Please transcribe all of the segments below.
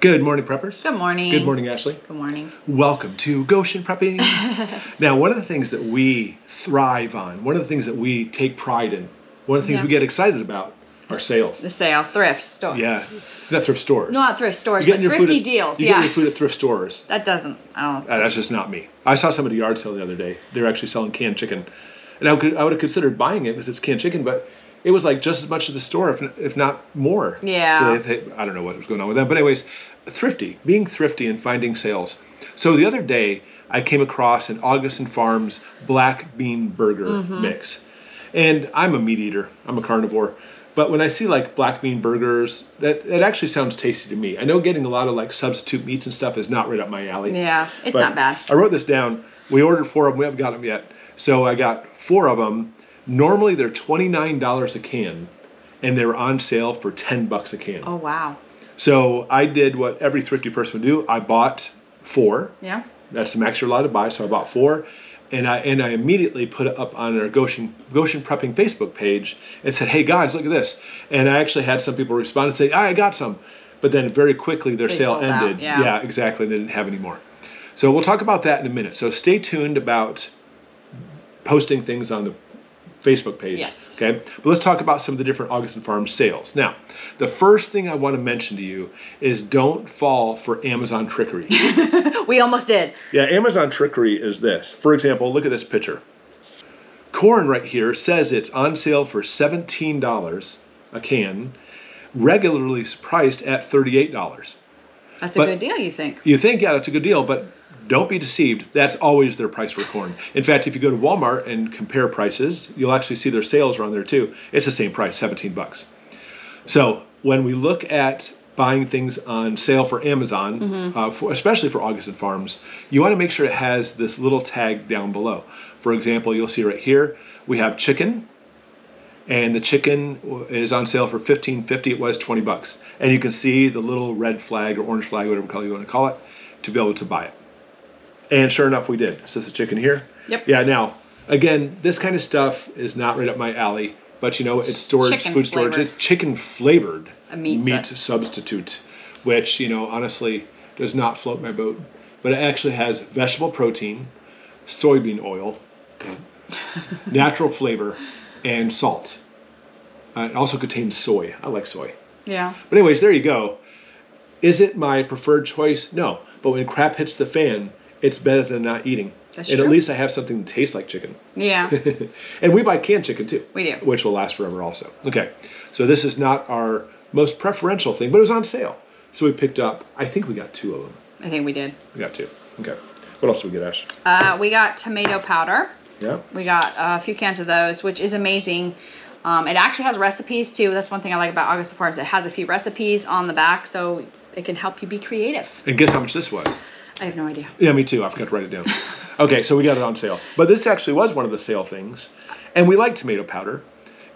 Good morning, preppers. Good morning. Good morning, Ashley. Good morning. Welcome to Goshen Prepping. now, one of the things that we thrive on, one of the things that we take pride in, one of the things Yeah. we get excited about are sales. The sales, thrift store. Yeah, not thrift stores. No, not thrift stores, but thrifty at- deals. You yeah. get your food at thrift stores. That doesn't. I don't. Uh, that's just not me. I saw somebody yard sale the other day. They were actually selling canned chicken, and I would, I would have considered buying it because it's canned chicken, but it was like just as much as the store, if, if not more. Yeah. So they, they, I don't know what was going on with them, but anyways, thrifty, being thrifty and finding sales. So the other day, I came across an Augason Farms black bean burger Mm-hmm. mix, and I'm a meat eater. I'm a carnivore. But when I see like black bean burgers, that it actually sounds tasty to me. I know getting a lot of like substitute meats and stuff is not right up my alley. Yeah, it's not bad. I wrote this down. We ordered four of them. We haven't got them yet. So I got four of them. Normally they're twenty nine dollars a can, and they were on sale for ten bucks a can. Oh wow. So I did what every thrifty person would do. I bought four. Yeah. That's the max you're allowed to buy. So I bought four, and I and I immediately put it up on our Goshen Goshen Prepping Facebook page and said, "Hey guys, look at this!" And I actually had some people respond and say, "Ah, "I got some," but then very quickly their They sale out, ended. yeah. exactly. They didn't have any more. So we'll talk about that in a minute. So stay tuned about posting things on the Facebook page. Yes. Okay. But let's talk about some of the different Augason Farms sales. Now, the first thing I want to mention to you is don't fall for Amazon trickery. We almost did. Yeah, Amazon trickery is this. For example, look at this picture. Corn right here says it's on sale for $17 a can, regularly priced at $38. That's a But- good deal. You think? You think, yeah, that's a good deal, but don't be deceived. That's always their price for corn. In fact, if you go to Walmart and compare prices, you'll actually see their sales are on there too. It's the same price, 17 bucks. So when we look at buying things on sale for Amazon, uh, for, especially for Augason Farms, you want to make sure it has this little tag down below. For example, you'll see right here we have chicken, and the chicken is on sale for 15.50. It was 20 bucks, and you can see the little red flag or orange flag, whatever color you want to call it, to be able to buy it. And sure enough, we did. So this is chicken here. Yep. Yeah. Now, again, this kind of stuff is not right up my alley, but you know, it's storage, Chicken food storage, flavored. it's chicken flavored A meat sub- substitute, which you know, honestly, does not float my boat. But it actually has vegetable protein, soybean oil, natural flavor, and salt. Uh, it also contains soy. I like soy. Yeah. But anyways, there you go. Is it my preferred choice? No. But when crap hits the fan, it's better than not eating. That's and at least I have something that tastes like chicken. Yeah. And we buy canned chicken too. We do. Which will last forever also. Okay. So this is not our most preferential thing, but it was on sale. So we picked up, I think we got two of them. I think we did. We got two. Okay. What else did we get, Ash? Uh, we got tomato powder. Yeah. We got a few cans of those, which is amazing. Um, it actually has recipes too. That's one thing I like about Augason Farms. It has a few recipes on the back, so it can help you be creative. And guess how much this was? I have no idea. Yeah, me too. I forgot to write it down. Okay, so we got it on sale. But this actually was one of the sale things. And we like tomato powder.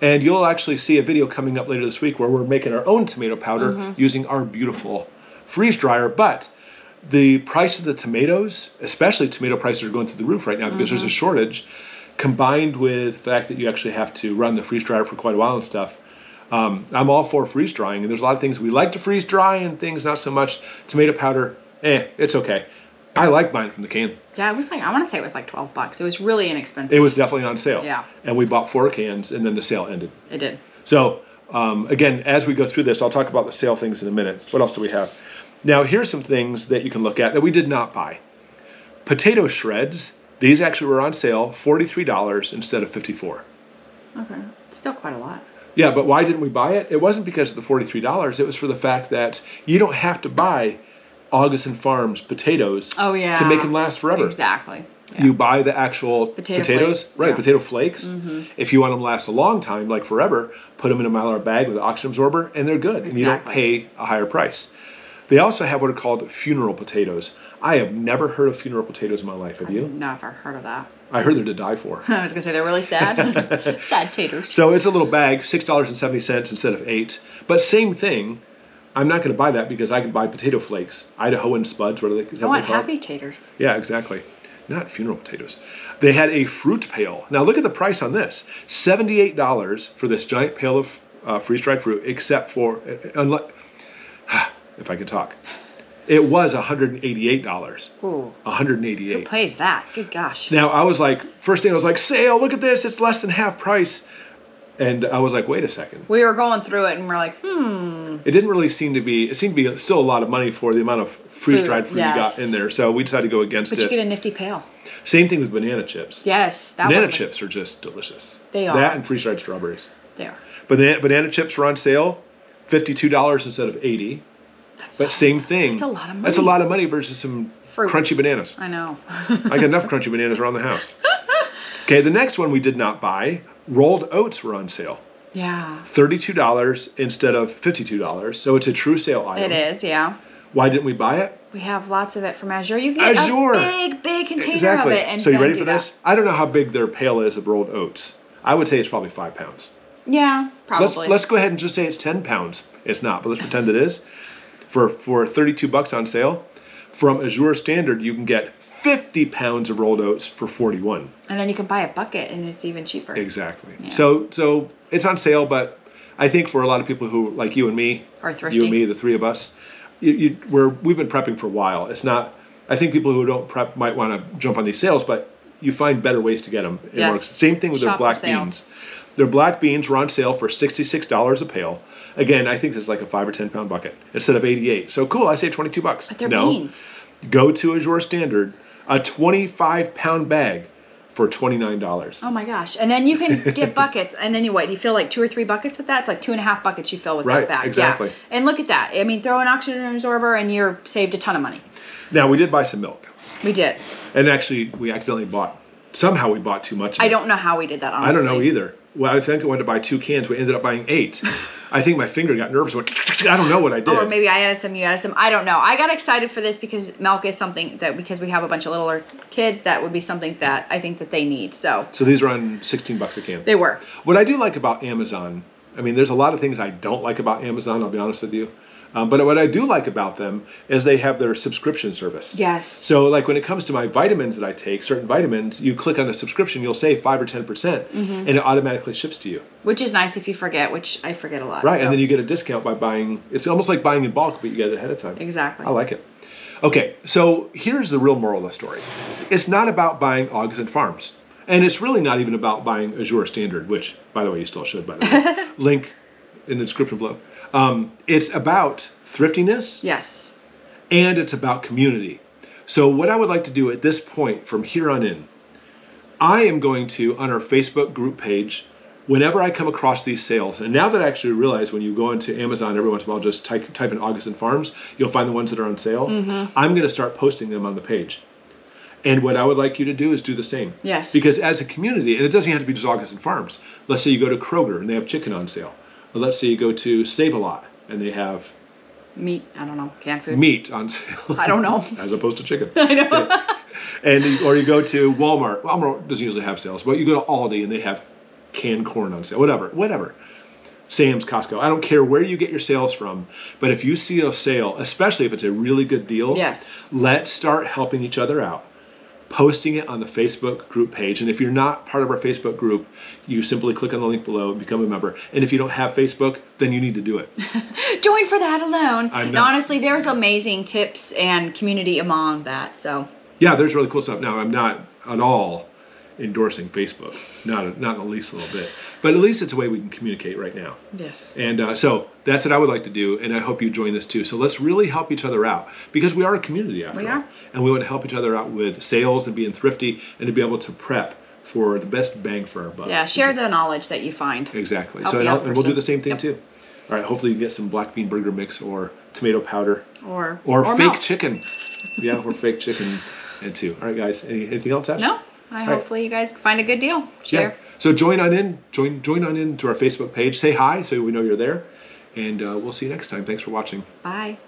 And you'll actually see a video coming up later this week where we're making our own tomato powder mm-hmm. using our beautiful freeze dryer. But the price of the tomatoes, especially tomato prices, are going through the roof right now because there's a mm-hmm. shortage, combined with the fact that you actually have to run the freeze dryer for quite a while and stuff. Um, I'm all for freeze drying, and there's a lot of things we like to freeze dry and things not so much. Tomato powder, eh, it's okay. I like buying it from the can. Yeah, it was like I want to say it was like twelve bucks. It was really inexpensive. It was definitely on sale. Yeah. And we bought four cans, and then the sale ended. It did. So, um, again, as we go through this, I'll talk about the sale things in a minute. What else do we have? Now, here's some things that you can look at that we did not buy. Potato shreds. These actually were on sale, $43 instead of 54 Okay, still quite a lot. Yeah, but why didn't we buy it? It wasn't because of the $43. It was for the fact that you don't have to buy Augason Farms potatoes Oh yeah. to make them last forever. Exactly. You buy the actual Potato potatoes, flakes, right? yeah. Mm-hmm. Potato flakes. If you want them to last a long time, like forever, put them in a mylar bag with an oxygen absorber, and they're good, and you don't pay a higher price. They also have what are called funeral potatoes. I have never heard of funeral potatoes in my life. Have you? Never heard of that. I heard they're to die for. I was gonna say they're really sad. sad taters. So it's a little bag, six dollars and seventy cents instead of eight. But same thing. I'm not going to buy that because I can buy potato flakes, Idahoan spuds. What are they? I want happy taters. Yeah, exactly. Not funeral potatoes. They had a fruit pail. Now look at the price on this: seventy-eight dollars for this giant pail of uh, freeze-dried fruit, except for uh, unless if I could talk, It was $188. Ooh. 188 Plays that. Good gosh. Now I was like, first thing I was like, sale, look at this, it's less than half price. And I was like, wait a second. We were going through it and we're like, hmm. It didn't really seem to be, it seemed to be still a lot of money for the amount of freeze dried food, yes. you got in there. So we decided to go against But you get a nifty pail. Same thing with banana chips. Yes. That banana was- chips are just delicious. They are. That and freeze dried strawberries. They are. Banana, banana chips were on sale, $52 instead of 80 That's But same thing. That's a lot of money. That's a lot of money versus some Fruit. crunchy bananas. I know. I got enough crunchy bananas around the house. Okay, the next one we did not buy. Rolled oats were on sale. yeah. $32 instead of $52. So it's a true sale item. It is, yeah. Why didn't we buy it? We have lots of it from Azure. You get Azure. a big, big container exactly. of it. And so you ready for that. this? I don't know how big their pail is of rolled oats. I would say it's probably five pounds. Yeah, Let's probably. let's go ahead and just say it's ten pounds. It's not, but let's pretend it is. For for thirty two bucks on sale, from Azure Standard you can get fifty pounds of rolled oats for forty one. and then you can buy a bucket and it's even cheaper. Exactly. Yeah. So so it's on sale, but I think for a lot of people who like you and me, Are thrifty. you and me, the three of us, you, you, we're we've been prepping for a while. It's not. I think people who don't prep might want to jump on these sales, but you find better ways to get them. It Yes. works. Same thing with their Shop the black beans. Their black beans were on sale for sixty-six dollars a pail. Again, I think this is like a five or ten pound bucket instead of eighty-eight. So cool. I say twenty-two bucks. But they're no, beans. go to Azure Standard, a twenty-five pound bag for twenty-nine dollars. Oh my gosh. And then you can get buckets. And then you what? You fill like two or three buckets with that? It's like two and a half buckets you fill with Right, that bag. exactly. Yeah. And look at that. I mean, throw an oxygen absorber and you're saved a ton of money. Now we did buy some milk. We did. And actually, we accidentally bought. Somehow we bought too much. I don't know how we did that, honestly. I don't know either. Well, I think I wanted to buy two cans. We ended up buying eight. I think my finger got nervous. Went, I don't know what I did. Or maybe I added some, you added some. I don't know. I got excited for this because milk is something that because we have a bunch of littler kids, that would be something that I think that they need. So So these are on sixteen bucks a can. they were. What I do like about Amazon, I mean, there's a lot of things I don't like about Amazon. I'll be honest with you. Um, but what I do like about them is they have their subscription service. Yes. So, like when it comes to my vitamins that I take, certain vitamins, you click on the subscription, you'll save five or ten percent, Mm-hmm. and it automatically ships to you. which is nice if you forget, which I forget a lot. Right, so- and then you get a discount by buying. It's almost like buying in bulk, but you get it ahead of time. Exactly. I like it. Okay, so here's the real moral of the story. It's not about buying Augason Farms, and it's really not even about buying Azure Standard, which, by the way, you still should. By the way, link in the description below. Um, it's about thriftiness Yes. and it's about community. So, what I would like to do at this point from here on in, I am going to, on our Facebook group page, whenever I come across these sales, and now that I actually realize when you go into Amazon, every once in a while, just type, type in Augason Farms, you'll find the ones that are on sale. I'm going to start posting them on the page. And what I would like you to do is do the same. Yes. Because as a community, and it doesn't have to be just Augason Farms. Let's say you go to Kroger and they have chicken on sale. Or let's say you go to Save a Lot and they have Meat. I don't know. Canned food. meat on sale. I don't know. as opposed to chicken. I know. and you- or you go to Walmart. Walmart doesn't usually have sales, but you go to Aldi and they have canned corn on sale. Whatever, whatever. Sam's, Costco. I don't care where you get your sales from, but if you see a sale, especially if it's a really good deal, Yes. let's start helping each other out. Posting it on the Facebook group page. And if you're not part of our Facebook group, you simply click on the link below and become a member. And if you don't have Facebook, then you need to do it. Join for that alone. And honestly, there's amazing tips and community among that. So Yeah, there's really cool stuff. Now, I'm not at all endorsing Facebook, not not the least little bit, but at least it's a way we can communicate right now. yes. And uh, so that's what I would like to do, and I hope you join this too. So let's really help each other out because we are a community after We all, are. and we want to help each other out with sales and being thrifty and to be able to prep for the best bang for our buck. Yeah. Share the knowledge that you find. Exactly. Help So and, and we'll do the same thing Yep. too. All right. Hopefully you get some black bean burger mix or tomato powder Or or, fake milk. chicken. yeah, or fake chicken, and too. All right, guys. Any, anything else? Ash? No. I right. hopefully you guys find a good deal. Share. Yeah. So join on in, join join on in to our Facebook page. Say hi so we know you're there, and uh, we'll see you next time. Thanks for watching. Bye.